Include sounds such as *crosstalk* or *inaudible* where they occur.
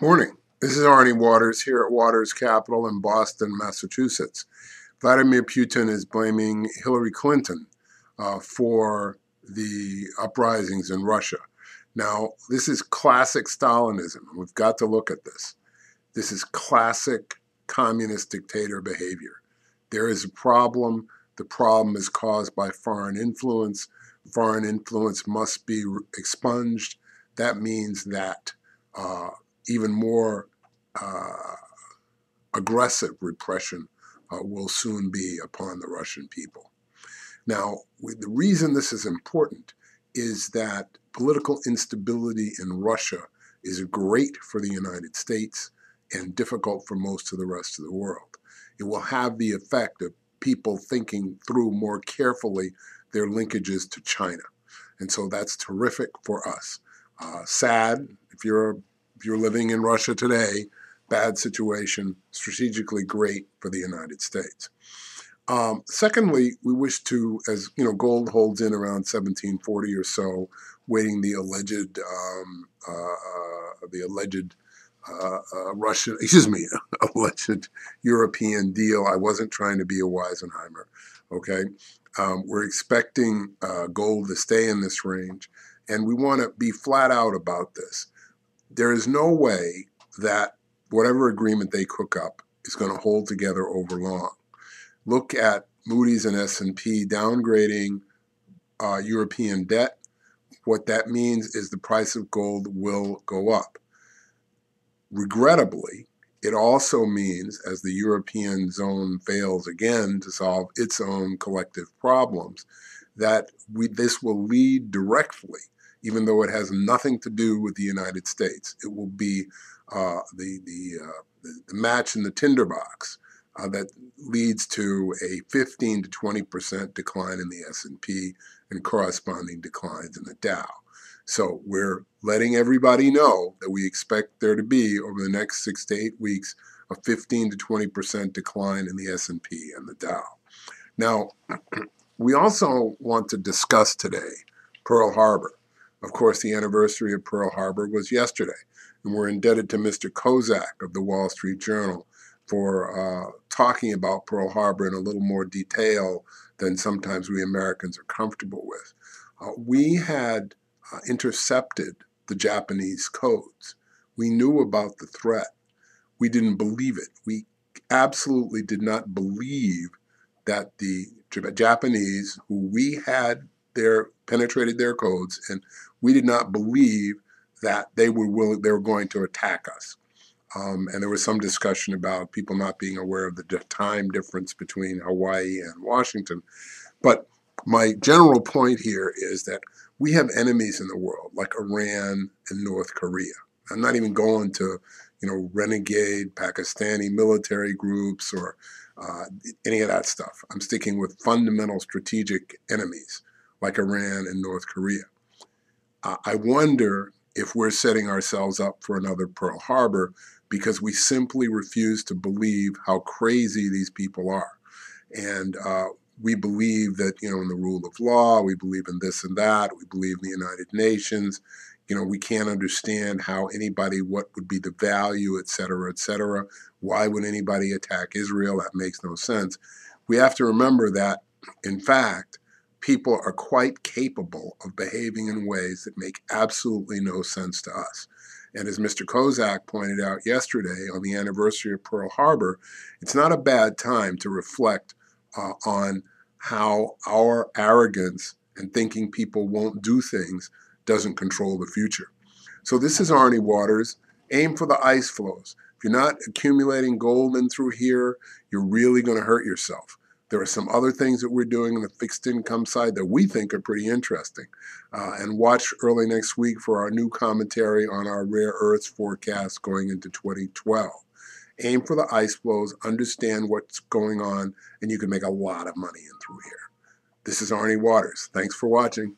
Morning. This is Arnie Waters here at Waters Capital in Boston, Massachusetts. Vladimir Putin is blaming Hillary Clinton uh, for the uprisings in Russia. Now, this is classic Stalinism. We've got to look at this. This is classic communist dictator behavior. There is a problem. The problem is caused by foreign influence. Foreign influence must be expunged. That means that uh, even more uh, aggressive repression uh, will soon be upon the Russian people. Now, the reason this is important is that political instability in Russia is great for the United States and difficult for most of the rest of the world. It will have the effect of people thinking through more carefully their linkages to China. And so that's terrific for us. Uh, sad if you're a if you're living in Russia today, bad situation, strategically great for the United States. Um, secondly, we wish to, as you know, gold holds in around 1740 or so, waiting the alleged, um, uh, uh, the alleged uh, uh Russian, *laughs* excuse me, *laughs* alleged European deal. I wasn't trying to be a Weisenheimer. Okay, um, we're expecting uh, gold to stay in this range, and we want to be flat out about this there is no way that whatever agreement they cook up is going to hold together over long. Look at Moody's and S&P downgrading uh, European debt. What that means is the price of gold will go up. Regrettably, it also means as the European zone fails again to solve its own collective problems, that we, this will lead directly even though it has nothing to do with the United States. It will be uh, the, the, uh, the, match in the tinderbox uh, that leads to a 15 to 20 percent decline in the S&P and corresponding declines in the Dow. So we're letting everybody know that we expect there to be over the next six to eight weeks a 15 to 20 percent decline in the S&P and the Dow. Now, *clears throat* we also want to discuss today Pearl Harbor. Of course, the anniversary of Pearl Harbor was yesterday, and we're indebted to Mr. Kozak of the Wall Street Journal for uh, talking about Pearl Harbor in a little more detail than sometimes we Americans are comfortable with. Uh, we had uh, intercepted the Japanese codes. We knew about the threat. We didn't believe it. We absolutely did not believe that the Japanese, who we had their penetrated their codes, and we did not believe that they were willing, they were going to attack us. Um, and there was some discussion about people not being aware of the time difference between Hawaii and Washington. But my general point here is that we have enemies in the world like Iran and North Korea. I'm not even going to, you know, renegade Pakistani military groups or uh, any of that stuff. I'm sticking with fundamental strategic enemies like Iran and North Korea. I wonder if we're setting ourselves up for another Pearl Harbor because we simply refuse to believe how crazy these people are. And uh, we believe that, you know, in the rule of law, we believe in this and that, we believe in the United Nations. You know, we can't understand how anybody, what would be the value, et cetera, et cetera. Why would anybody attack Israel? That makes no sense. We have to remember that, in fact, people are quite capable of behaving in ways that make absolutely no sense to us. And as Mr. Kozak pointed out yesterday on the anniversary of Pearl Harbor, it's not a bad time to reflect uh, on how our arrogance and thinking people won't do things doesn't control the future. So this is Arnie Waters. Aim for the ice floes. If you're not accumulating gold in through here, you're really going to hurt yourself. There are some other things that we're doing on the fixed income side that we think are pretty interesting. Uh, and watch early next week for our new commentary on our rare earths forecast going into 2012. Aim for the ice floes, understand what's going on, and you can make a lot of money in through here. This is Arnie Waters. Thanks for watching.